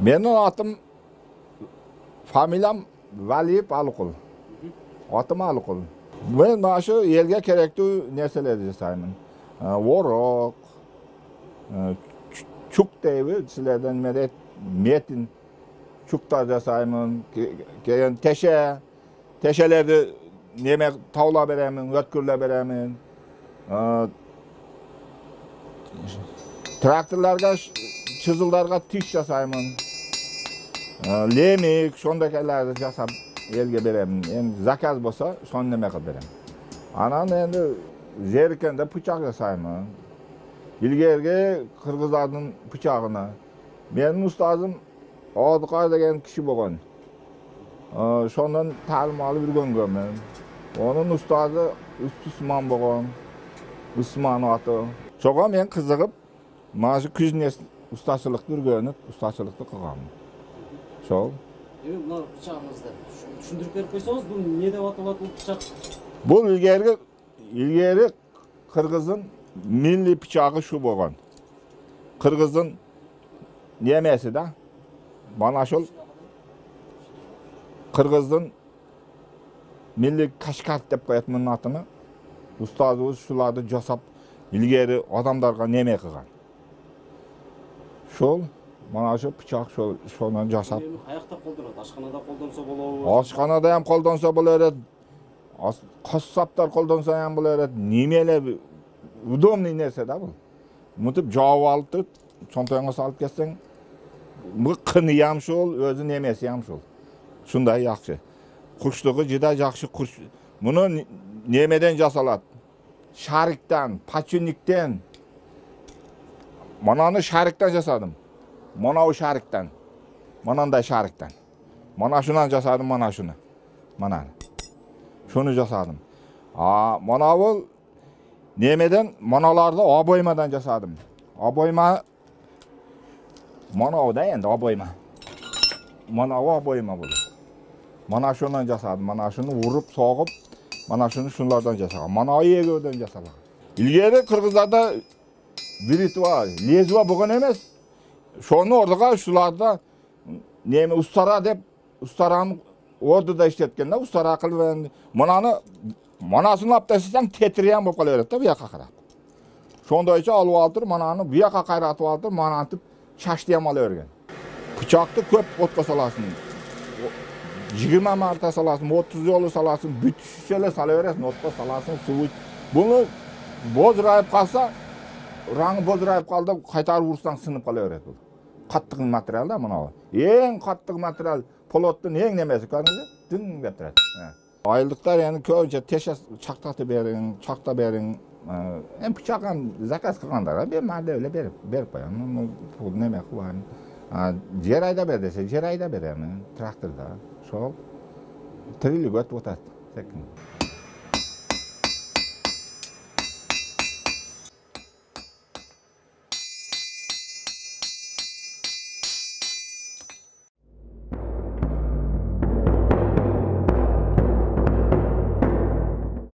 менің атым фамилиям валиев алыкул атым алыкул мен мына шу елге керектүү нерселерди жасаймын орок чук дейби силерден эмедейт метин чуктар жасаймын кейін теше тешелерди неме таула беремін өткүрлөп беремін тракторларга чызылдарга тиш жасаймын лемик ошондойкелерди жасап элге беремин эми заказ болсо ошону неме кылып берем. Анан энди жерикенде бычак жасаймын илгерки кыргыздардын бычагына менин устазым одукай деген киши болгон. Ошондон таалим алып үйрөнгөнмүн онун устазы усман болгон. Усман аты. Ошого мен кызыгып mana shu kuznets ustachilikni o'rganib ustachilikni qilganman ошол эми мына бычагыңызды түшүндүрүп берип койсоңуз бул эмне деп аталат бул бычак бул илгерки илгери кыргыздын милли бычагы ушул болгон кыргыздын немеси да mana ушул кыргыздын милли кашкарт деп коет мунун атыны устазыбыз ушуларды жасап илгери адамдарга неме кылган ошол мына ошо бычак ошол ошондон жасап эми каякта колдонот ашканада колдонсо болобу ашканада ham колдонсо боло берет кассаптар колдонсо ham боло берет неме эле удобный нерсе да бул мынтип жаап алып туруп чонтоюңа салып кетсең кыны ham ушул өзү немеси ham ушул ушундай жакшы курчтугу жыда жакшы курч муну немеден жасалат шариктен подшипниктен мынаны шариктен жасадым mana u sharikdan. Mana bunday sharikdan. Mana shundan jasadim mana shuni. Mana. Shuni jasadim. Ha mana bu nimadan manalarni oboymadan jasadim. Oboyma mana uda endi oboyma mana bu oboyma bu mana shundan jasadim. Mana shuni urib sog'ib mana shuni shulardan jasagan mana u yegudan jasagan ilgari qirg'izlarda бритва лезвва bo'lgan emas. деп устараны ордуда иштеткен да устара кылып мынаны мынасын алып таштасаң тетириян болуп кала берет да бияка карап ошондойчо алып алып туруп мананы бияка кайратып алып туруп манантип чачтыям ала берген бычакты көп отко саласың жыйырма марта саласың отуз жолу саласың бүтүшүчө эле сала бересиң отко саласың суу буну божурайып калса раңы божырайып қалды қайтарып ұрсаң сынып қала береді Бұл қатты материал да мынау. Ең қатты материал полоттың ең немесі көрдіңіз бе дүң деп тұрады. Айылдықтар енді көбінше теше чақтатып берің чақта берің эми пычак заказ кылганда мен мындай эле берип берип коем бул неме кылбайм жер айда бер десе жер айда беремин тракторда тирилик өтүп атат секин